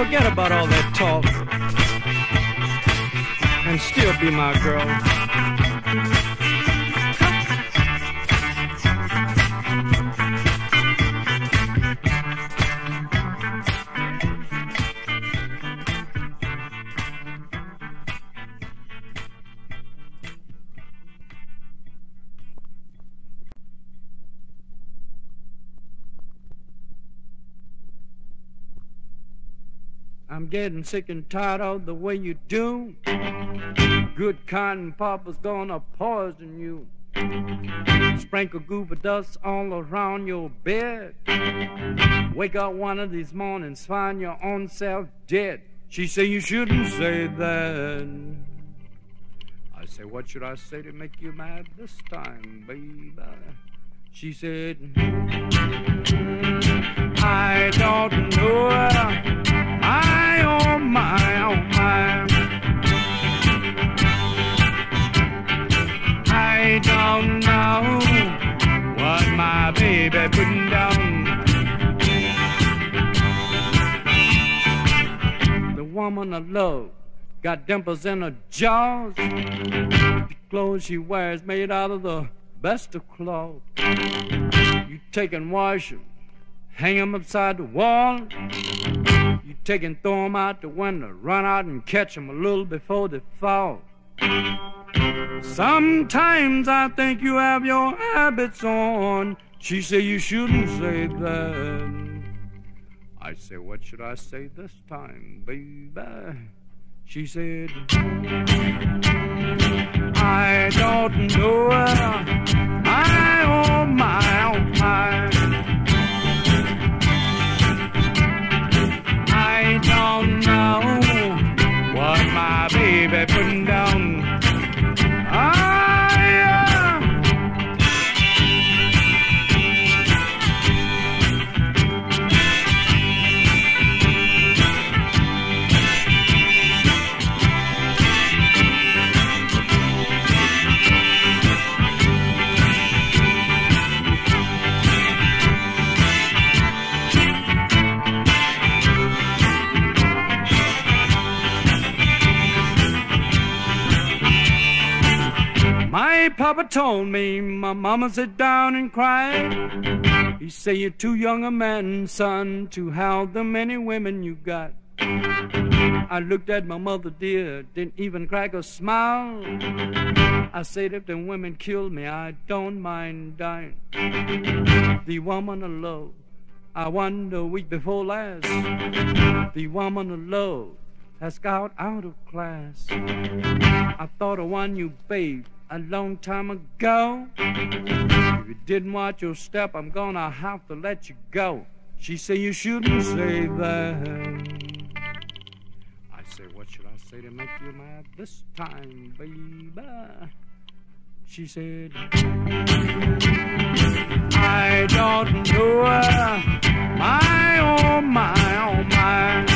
Forget about all that talk and still be my girl. Getting sick and tired of the way you do. Good cotton papa's gonna poison you. Sprinkle goofer dust all around your bed. Wake up one of these mornings, find your own self dead. She say you shouldn't say that. I say, what should I say to make you mad this time, baby? She said, mm, I don't know. Oh, my, oh my, oh. I don't know what my baby putting down. The woman I love got dimples in her jaws. The clothes she wears made out of the best of cloth. You take and wash them, hang them upside the wall. You take and throw 'em out the window, run out and catch 'em a little before they fall. Sometimes I think you have your habits on. She said you shouldn't say that. I say, what should I say this time, baby? She said, I don't know. I, oh my, oh my. Papa told me my mama sit down and cried. He say you're too young a man, son, to have the many women you got. I looked at my mother dear, didn't even crack a smile. I said if the women kill me, I don't mind dying. The woman of love, I wonder a week before last. The woman of love has got out of class. I thought of one you babe a long time ago. If you didn't watch your step, I'm gonna have to let you go. She said you shouldn't say that I say, What should I say to make you mad this time, baby? She said, I don't know. My, oh, my, oh, my.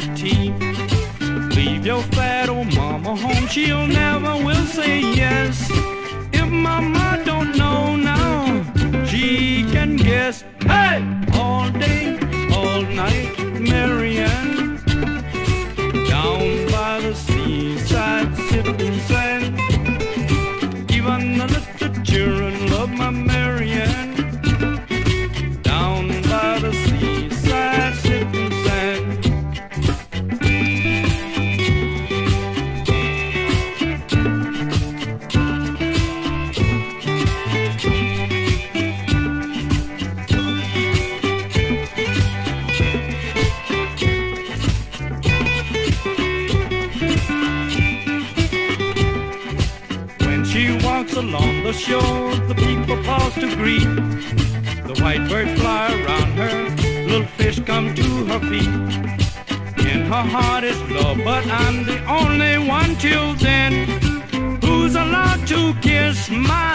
Leave your fat old mama home, she'll never will say yes. along the shore, the people pause to greet. The white bird fly around her, little fish come to her feet. In her heart is love, but I'm the only one till then who's allowed to kiss my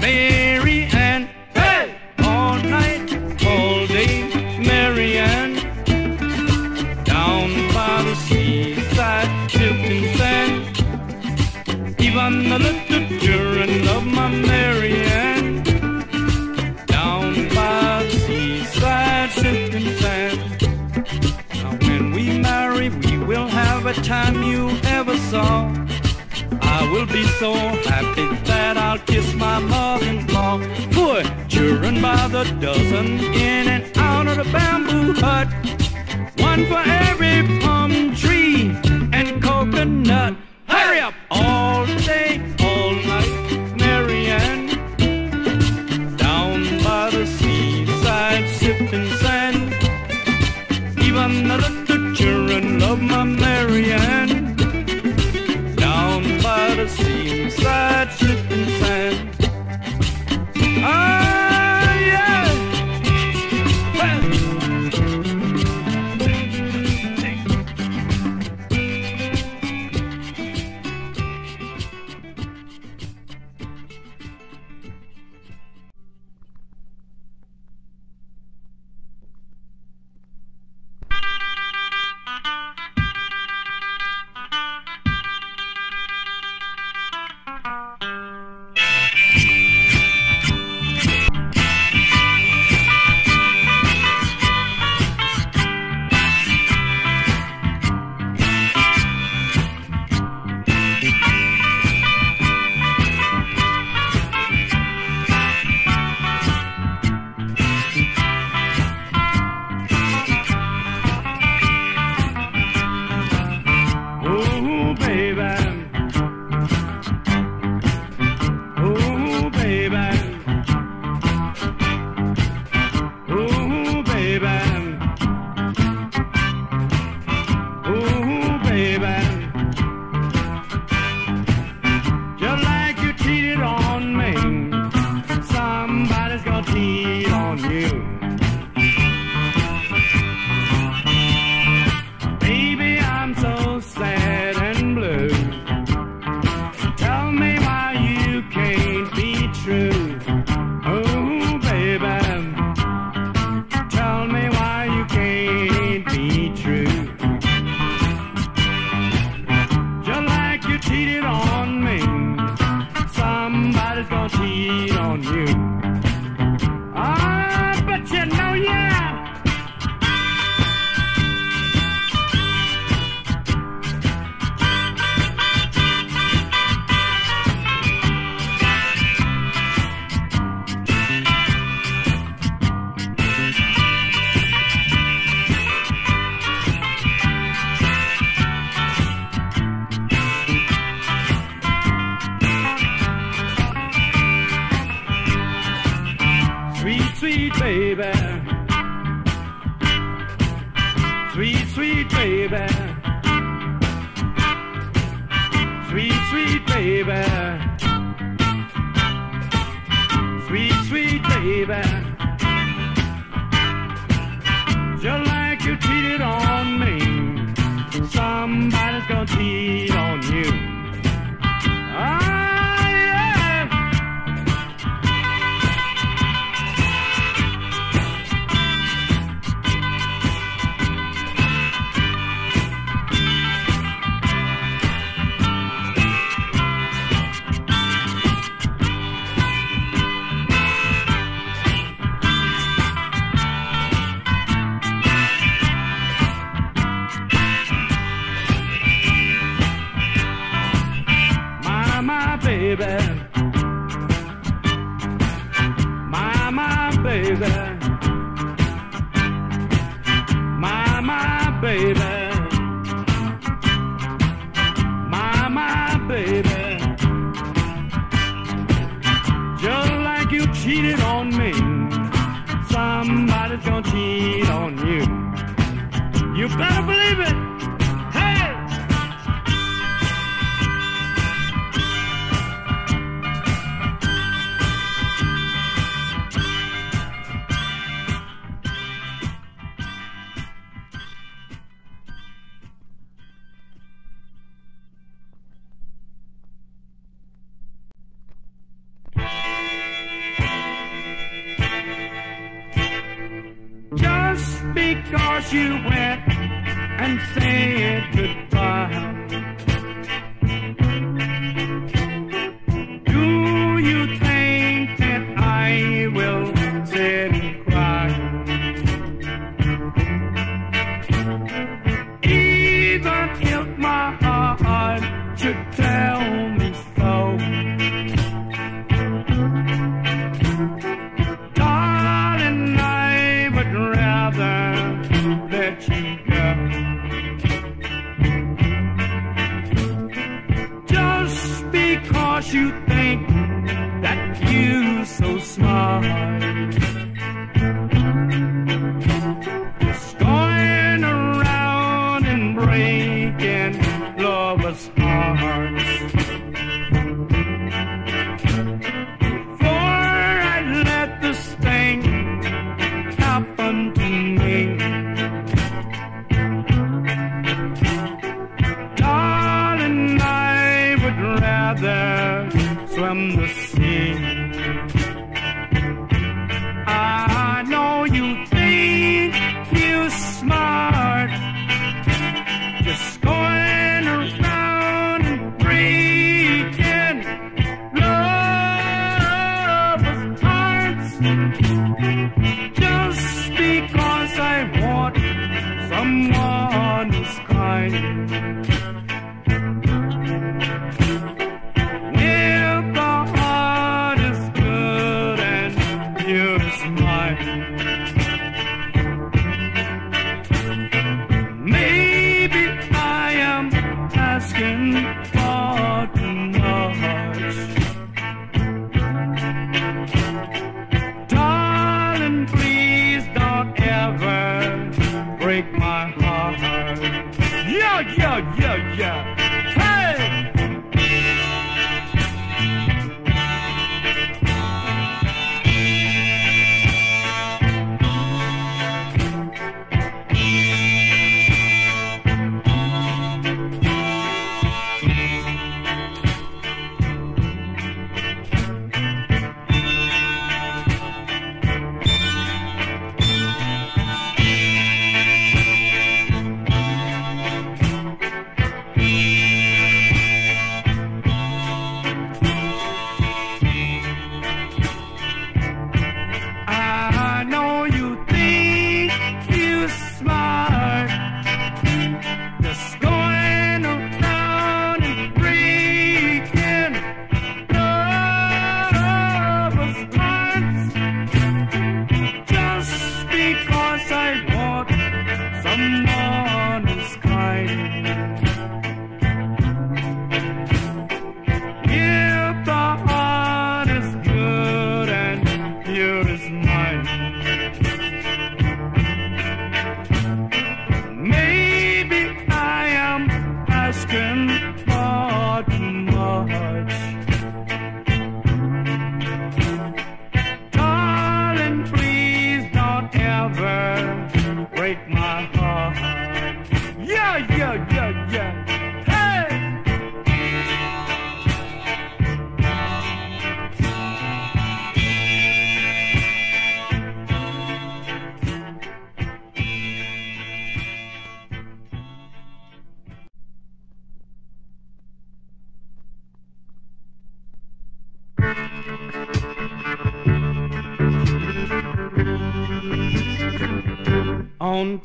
Mary Ann. Hey! All night, all day, Mary Ann. Down by the seaside, silken sand. Even the time you ever saw. I will be so happy that I'll kiss my mother-in-law. Poor children by the dozen in and out of the bamboo hut. One for every palm tree and coconut.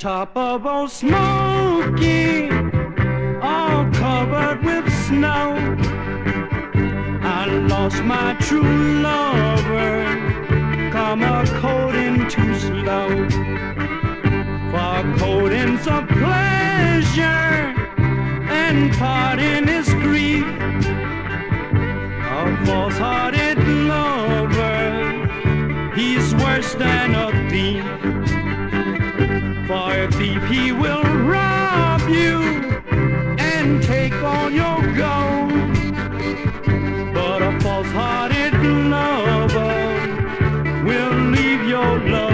top of old Smokey, all covered with snow. I lost my true lover, come a coating too slow. For coating's a pleasure, and parting is grief. A false-hearted lover, he's worse than a thief thief, he will rob you and take all your gold. But a false-hearted lover will leave your love.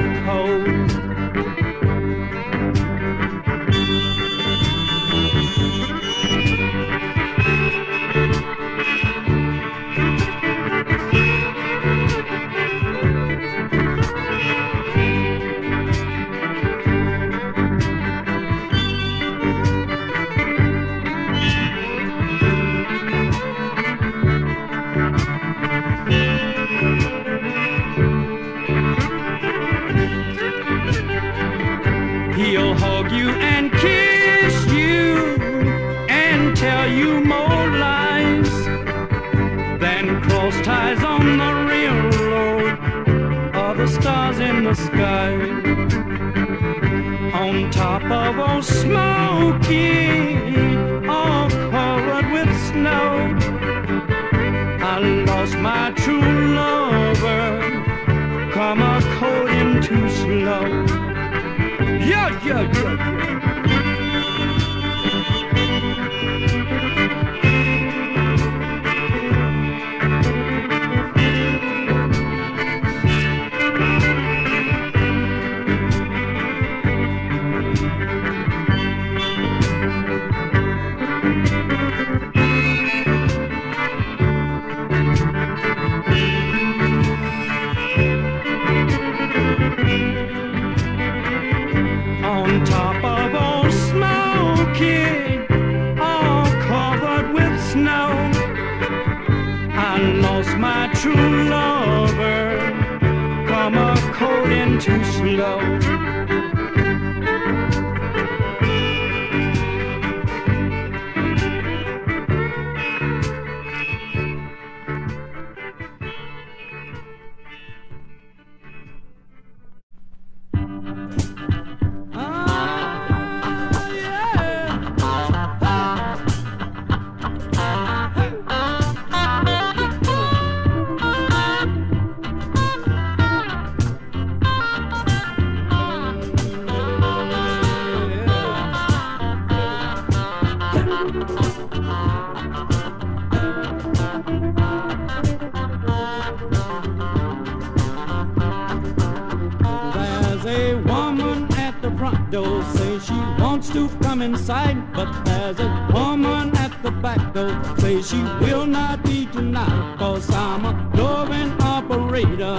To come inside. But there's a woman at the back door, say she will not be tonight. Cause I'm a loving operator.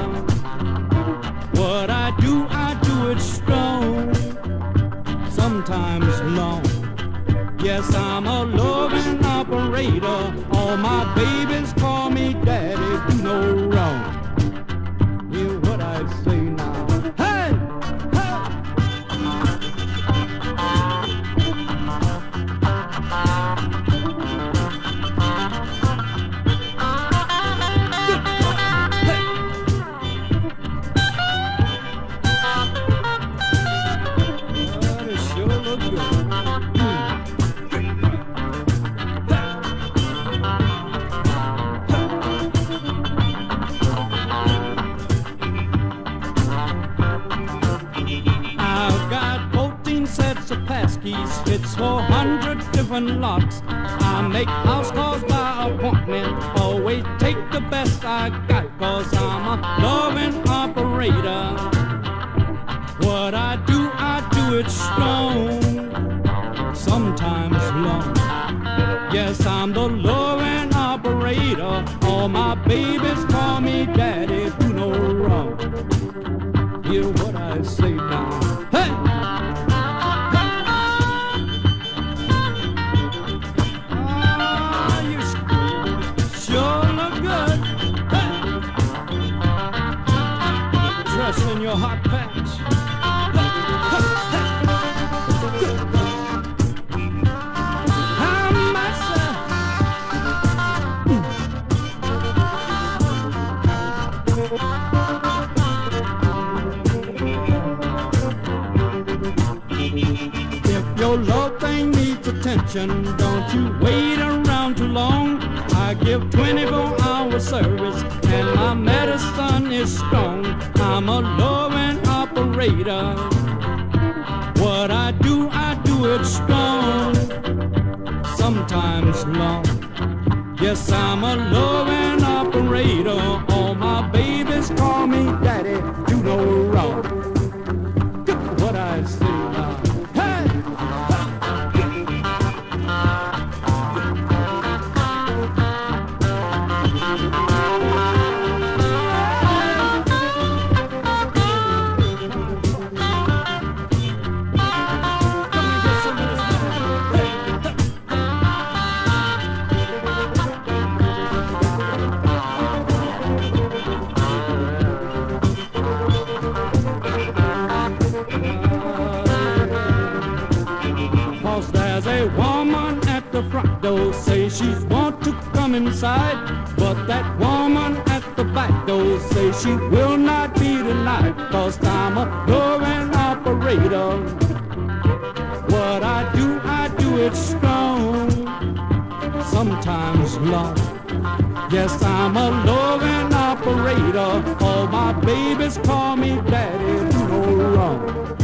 What I do, I do it strong, sometimes long. Yes, I'm a loving operator. All my babies different attention, don't you wait around too long. I give 24 hour service and my medicine is strong. I'm a loving operator. What I do, I do it strong, sometimes long. Yes, I'm a loving operator. she's want to come inside, but that woman at the back door says she will not be denied cause I'm a touring operator. What I do, I do it strong, sometimes love Yes, I'm a loving operator. All my babies call me daddy, no wrong.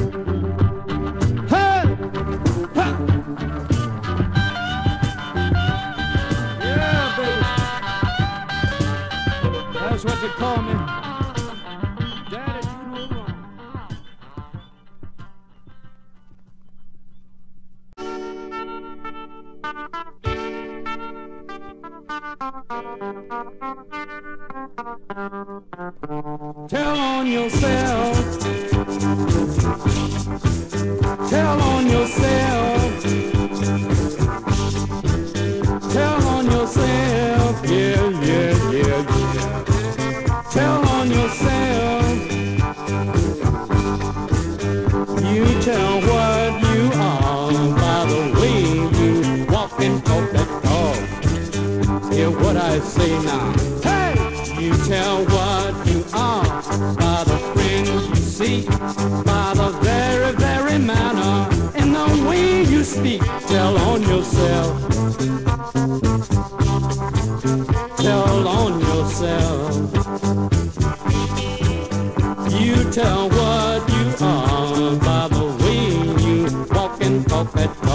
music coming. Tell on yourself. Tell on yourself. Tell on yourself. Yeah, yeah, yeah. I say now. Hey! You tell what you are by the friends you see, by the very, very manner and the way you speak. Tell on yourself. Tell on yourself. You tell what you are by the way you walk and talk at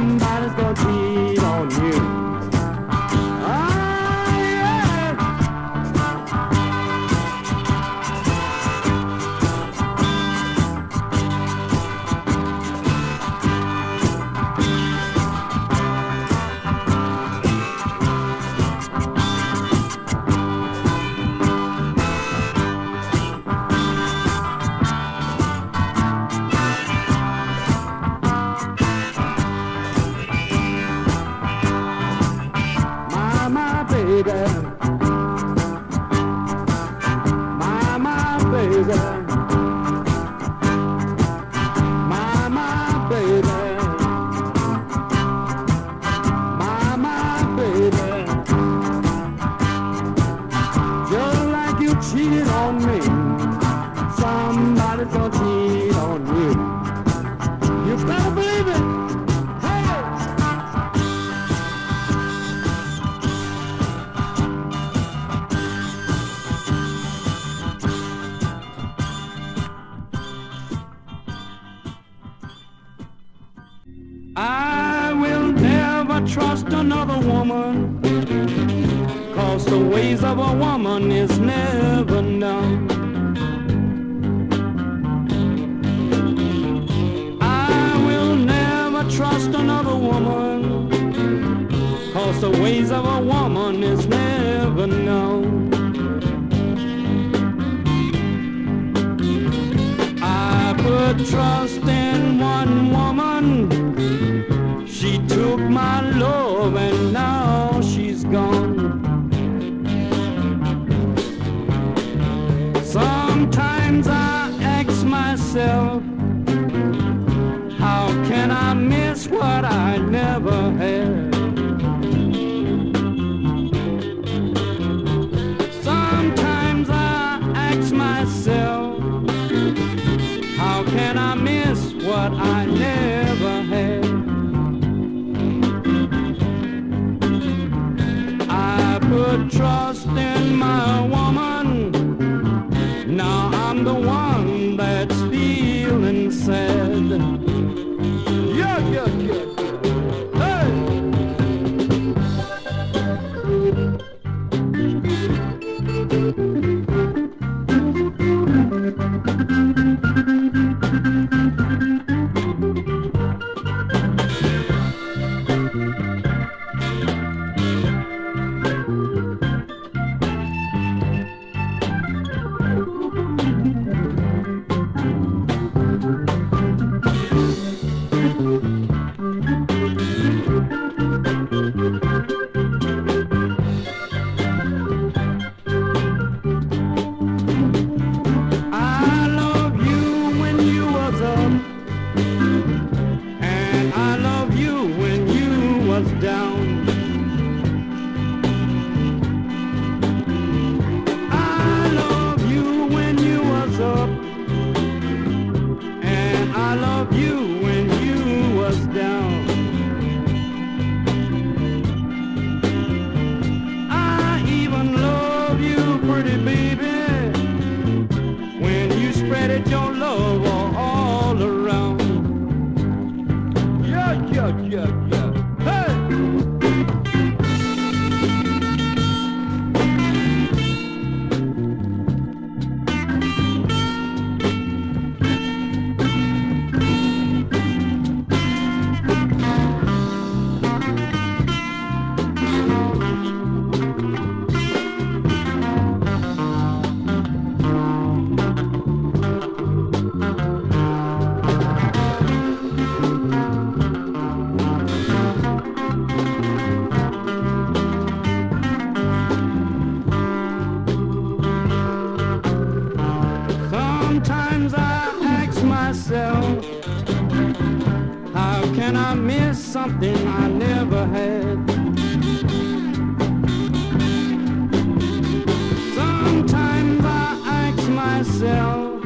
somebody's gonna trust another woman. Cause the ways of a woman is never known. I put trust something I never had? Sometimes I ask myself,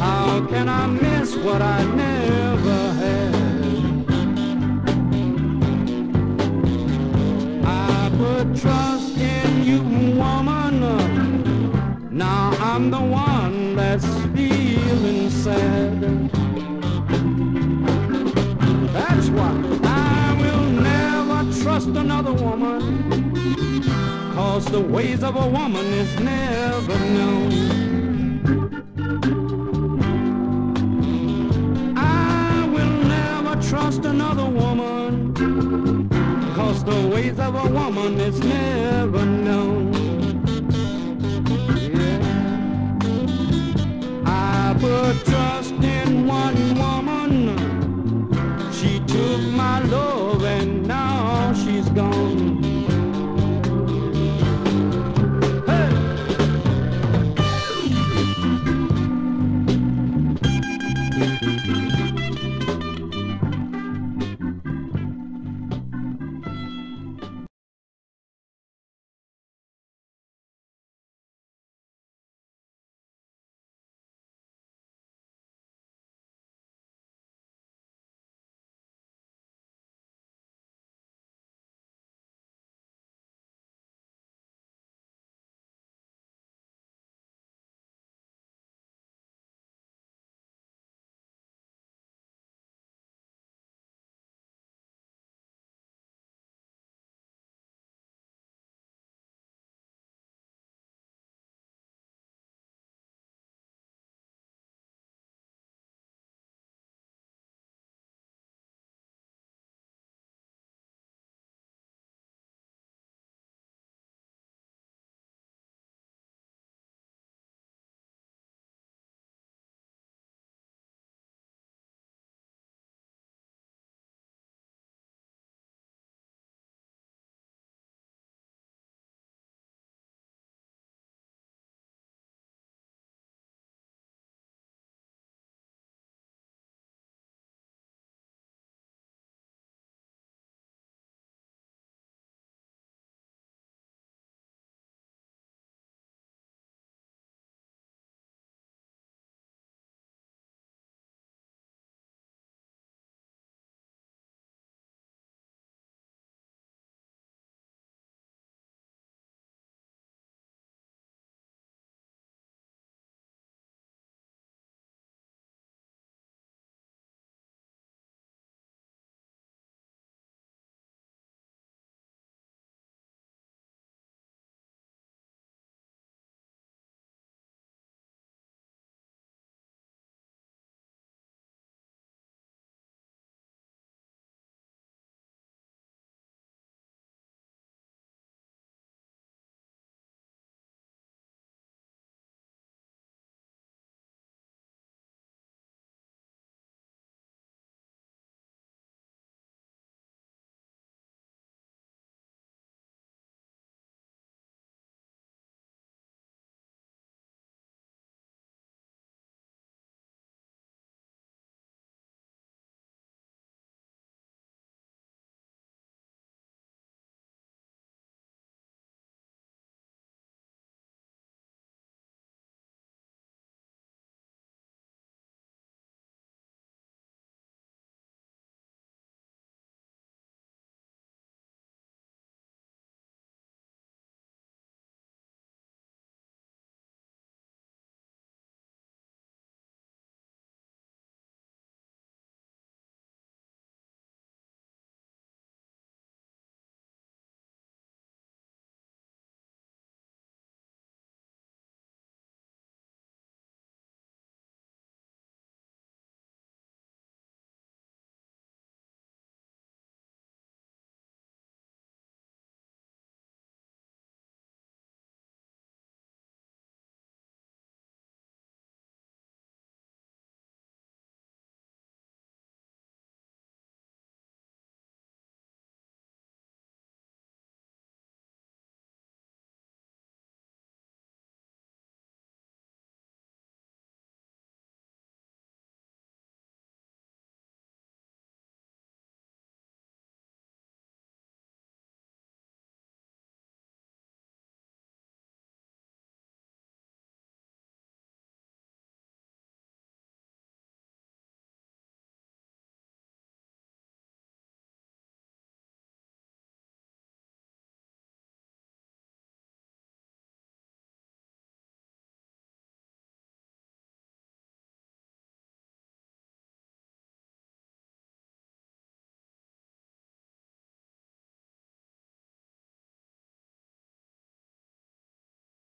how can I miss what I never had? I put trust in you, woman. Now I'm the one that's feeling sad. Cause the ways of a woman is never known. I will never trust another woman. Cause the ways of a woman is never